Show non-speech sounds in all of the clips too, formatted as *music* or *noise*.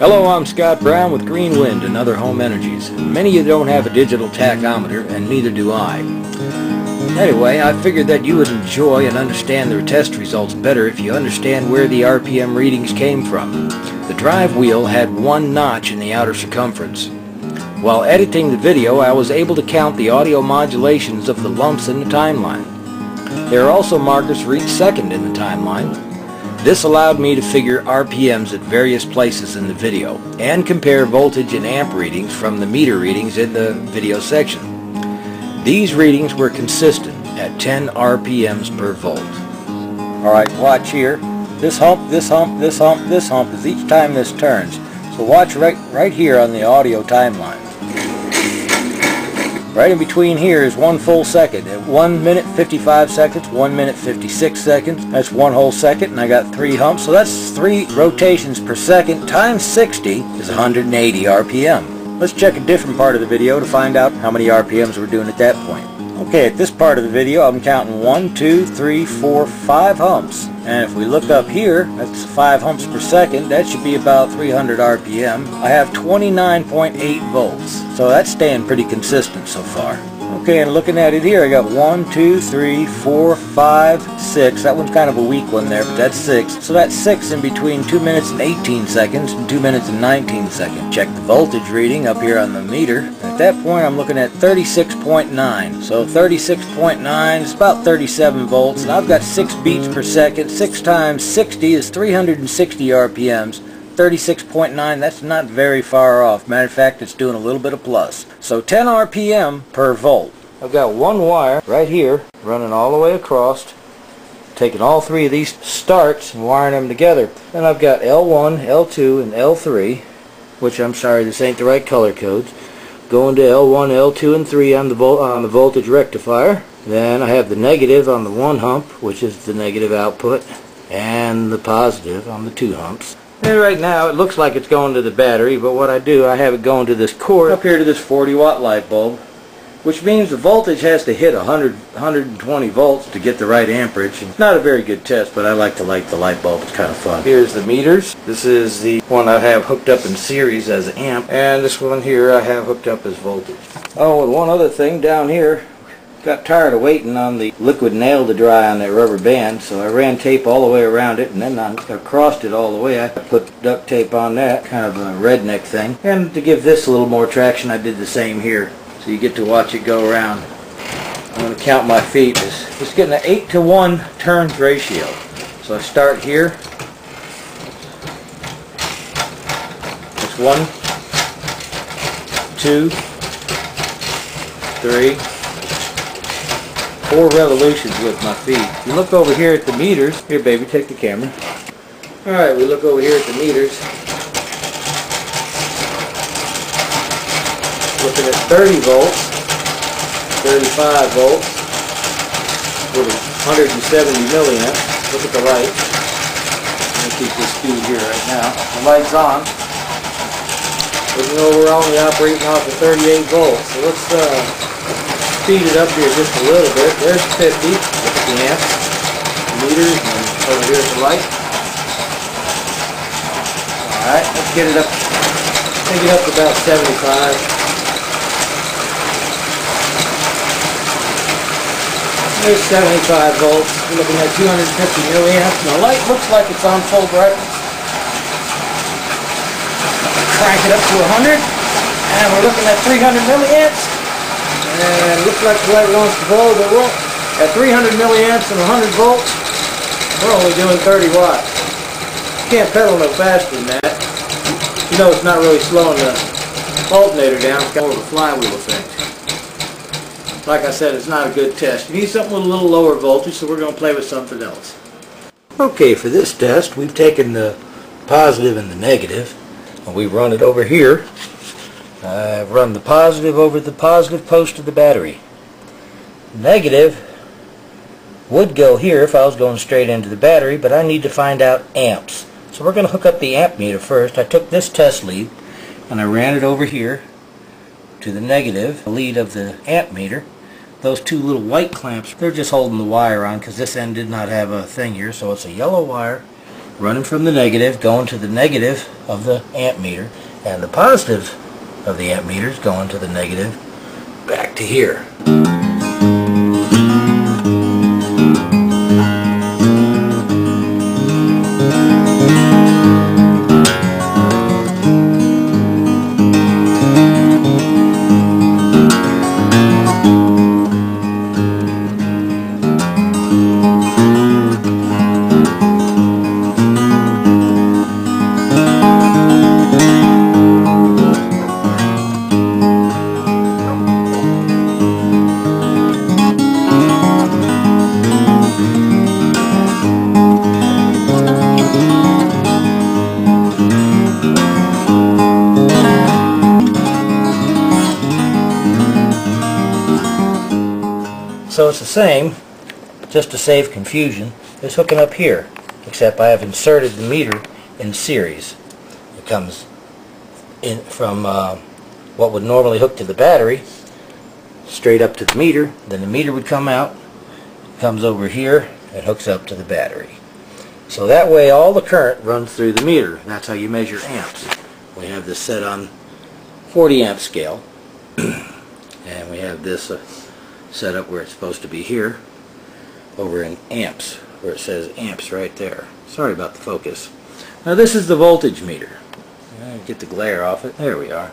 Hello, I'm Scott Brown with Green Wind and Other Home Energies. Many of you don't have a digital tachometer, and neither do I. Anyway, I figured that you would enjoy and understand the test results better if you understand where the RPM readings came from. The drive wheel had one notch in the outer circumference. While editing the video, I was able to count the audio modulations of the lumps in the timeline. There are also markers for each second in the timeline, this allowed me to figure RPMs at various places in the video and compare voltage and amp readings from the meter readings in the video section. These readings were consistent at 10 RPMs per volt. Alright, watch here. This hump, this hump, this hump, this hump is each time this turns. So watch right, right here on the audio timeline. Right in between here is one full second. At 1 minute 55 seconds, 1 minute 56 seconds. That's one whole second and I got three humps. So that's three rotations per second times 60 is 180 RPM. Let's check a different part of the video to find out how many RPMs we're doing at that point. Okay, at this part of the video, I'm counting one, two, three, four, five humps. And if we look up here, that's 5 humps per second. That should be about 300 RPM. I have 29.8 volts. So that's staying pretty consistent so far. Okay, and looking at it here, I got one, two, three, four, five, six. That one's kind of a weak one there, but that's 6. So that's 6 in between 2 minutes and 18 seconds and 2 minutes and 19 seconds. Check the voltage reading up here on the meter. At that point, I'm looking at 36.9. So 36.9 is about 37 volts, and I've got 6 beats per second. 6 times 60 is 360 RPMs. 36.9, that's not very far off. Matter of fact, it's doing a little bit of plus. So 10 RPM per volt. I've got one wire right here running all the way across, taking all three of these starts and wiring them together. And I've got L1, L2, and L3, which I'm sorry, this ain't the right color codes. Going to L1, L2, and 3 on the, on the voltage rectifier. Then I have the negative on the one hump, which is the negative output, and the positive on the two humps. And right now it looks like it's going to the battery, but what I do, I have it going to this cord up here to this 40 watt light bulb, which means the voltage has to hit 100, 120 volts to get the right amperage. It's not a very good test, but I like to light the light bulb. It's kind of fun. Here's the meters. This is the one I have hooked up in series as amp, and this one here I have hooked up as voltage. Oh, and one other thing down here, got tired of waiting on the liquid nail to dry on that rubber band, so I ran tape all the way around it, and then I crossed it all the way. I put duct tape on that, kind of a redneck thing. And to give this a little more traction, I did the same here, so you get to watch it go around. I'm going to count my feet. It's, it's getting an 8 to 1 turns ratio. So I start here. It's one, two, three, four revolutions with my feet. You look over here at the meters. Here, baby, take the camera. All right, we look over here at the meters. Looking at 30 volts, 35 volts, with 170 milliamps. Look at the light. Let me keep this speed here right now. The light's on. Even though we're only operating off of 38 volts. So let's uh, speed it up here just a little bit. There's 50. Look at the amp, meters, and over here at the light. Alright, let's get it up, take it up to about 75. There's 75 volts. We're looking at 250 milliamps. And the light looks like it's on full brightness. Crank it up to 100. And we're looking at 300 milliamps. And looks like the light wants to blow, but we're at 300 milliamps and 100 volts, we're only doing 30 watts. You can't pedal no faster than that. You know it's not really slowing the alternator down, it's got more of a flywheel effect. Like I said, it's not a good test. You need something with a little lower voltage, so we're going to play with something else. Okay, for this test, we've taken the positive and the negative, and we run it over here I've run the positive over the positive post of the battery. Negative would go here if I was going straight into the battery, but I need to find out amps. So we're going to hook up the amp meter first. I took this test lead and I ran it over here to the negative lead of the amp meter. Those two little white clamps, they're just holding the wire on because this end did not have a thing here, so it's a yellow wire running from the negative, going to the negative of the amp meter, and the positive of the amp meter is going to the negative back to here. So it's the same, just to save confusion, as hooking up here, except I have inserted the meter in series. It comes in from uh, what would normally hook to the battery, straight up to the meter, then the meter would come out, comes over here, and hooks up to the battery. So that way all the current runs through the meter. That's how you measure amps. We have this set on 40 amp scale, *clears throat* and we have this uh, set up where it's supposed to be here over in amps where it says amps right there. Sorry about the focus. Now this is the voltage meter. Get the glare off it. There we are.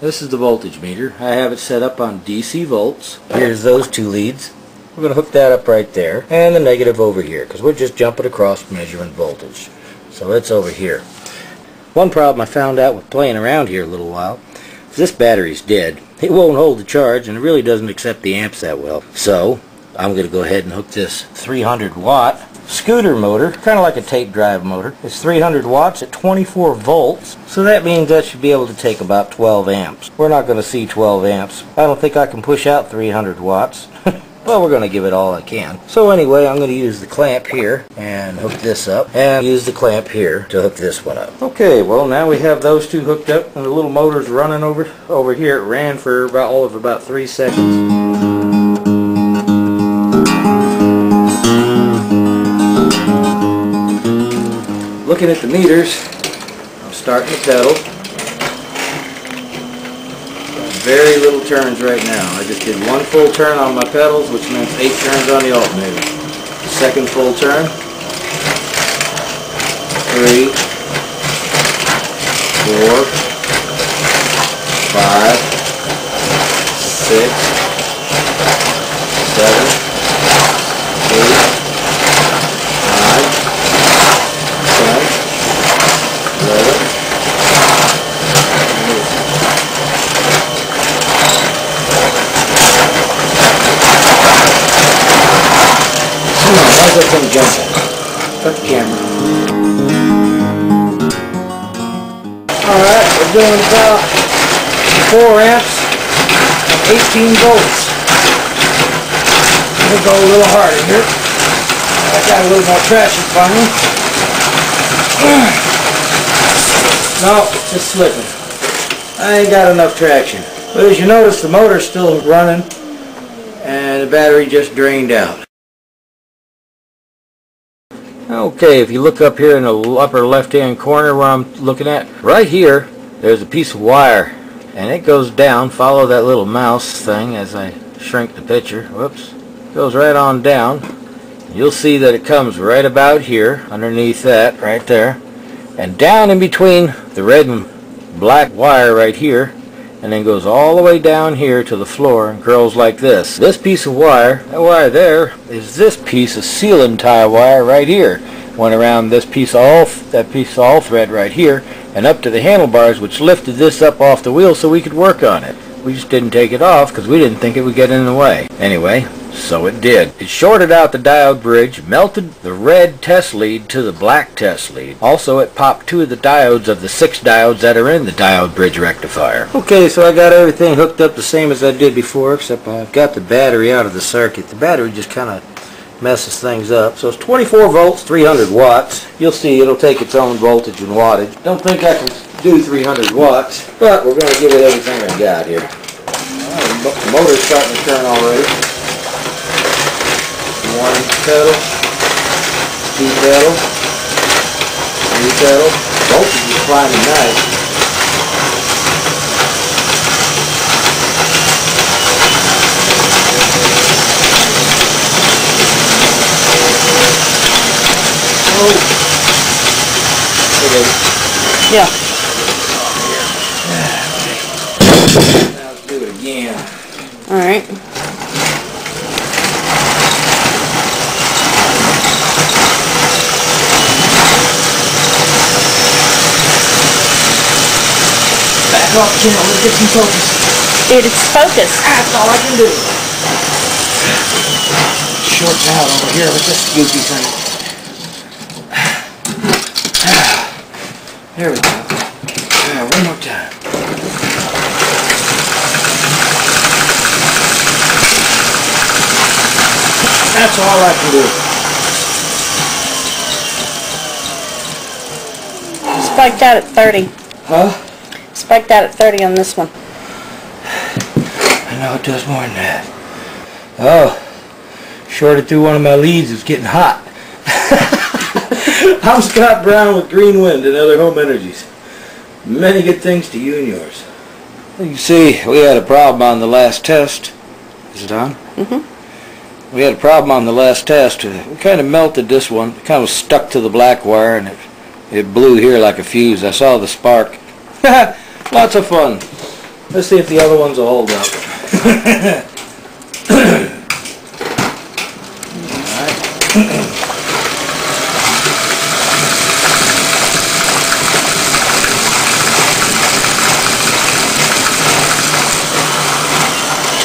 This is the voltage meter. I have it set up on DC volts. Here's those two leads. We're going to hook that up right there and the negative over here because we're just jumping across measuring voltage. So it's over here. One problem I found out with playing around here a little while is this battery's dead it won't hold the charge and it really doesn't accept the amps that well. So I'm going to go ahead and hook this 300 watt scooter motor, kind of like a tape drive motor. It's 300 watts at 24 volts, so that means that should be able to take about 12 amps. We're not going to see 12 amps. I don't think I can push out 300 watts. *laughs* Well, we're going to give it all I can. So anyway, I'm going to use the clamp here and hook this up and use the clamp here to hook this one up. Okay, well now we have those two hooked up and the little motor's running over over here. It ran for about all of about three seconds. Looking at the meters, I'm starting to pedal very little turns right now. I just did one full turn on my pedals, which means eight turns on the alternator. Second full turn. Three. Four. Five. Doing about 4 amps, 18 volts. We'll go a little harder here. I got a little more traction finally. *sighs* No, just slipping. I ain't got enough traction. But as you notice, the motor's still running and the battery just drained out. Okay, if you look up here in the upper left-hand corner where I'm looking at, right here, there's a piece of wire. And it goes down, follow that little mouse thing as I shrink the picture. Whoops. Goes right on down. You'll see that it comes right about here, underneath that, right there. And down in between the red and black wire right here, and then goes all the way down here to the floor and curls like this. This piece of wire, that wire there, is this piece of ceiling tie wire right here. Went around this piece of all, that piece of all thread right here and up to the handlebars which lifted this up off the wheel so we could work on it. We just didn't take it off because we didn't think it would get in the way. Anyway, so it did. It shorted out the diode bridge, melted the red test lead to the black test lead. Also, it popped two of the diodes of the six diodes that are in the diode bridge rectifier. Okay, so I got everything hooked up the same as I did before, except I've got the battery out of the circuit. The battery just kind of messes things up. So it's 24 volts, 300 watts. You'll see it'll take its own voltage and wattage. Don't think I can do 300 watts, but we're going to give it everything I got here. the motor's starting to turn already one pedal, two pedal, You settle. Voltage is climbing nice. Oh. Okay. Yeah. Now let's do it again. All right. Back off, Jen. Let's get some focus. Dude, it's focus. That's all I can do. Shorts out over here with this goofy thing. There we go. Now, one more time. That's all I can do. Spiked out at 30. Huh? Spiked out at 30 on this one. I know it does more than that. Oh, shorted through one of my leads. It's getting hot. *laughs* I'm Scott Brown with Green Wind and Other Home Energies. Many good things to you and yours. You see, we had a problem on the last test. Is it on? Mm-hmm. We had a problem on the last test. We kind of melted this one. It kind of stuck to the black wire and it, it blew here like a fuse. I saw the spark. *laughs* Lots of fun. Let's see if the other ones will hold up.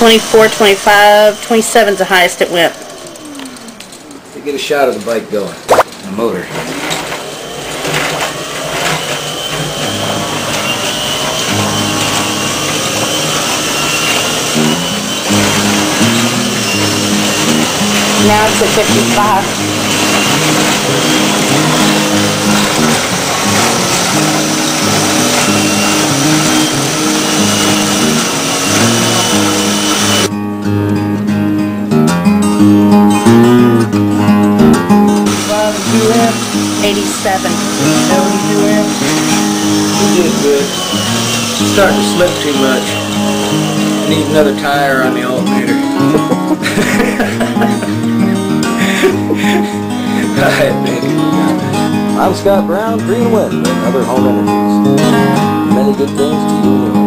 Twenty-four, twenty-five, twenty-seven's the highest it went. To get a shot of the bike going, the motor. Now it's at 55. And two 87. seventy-two amps. You did good. Starting to slip too much. Need another tire on the alternator. *laughs* Alright, baby. I'm Scott Brown, Green Wind, and other home energies. Many good things to you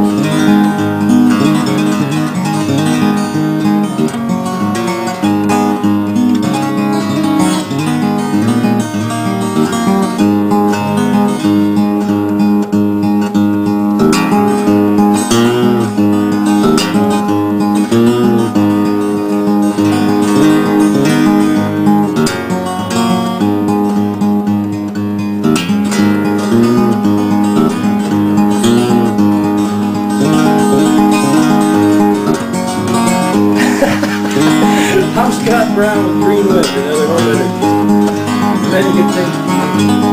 I'm Scott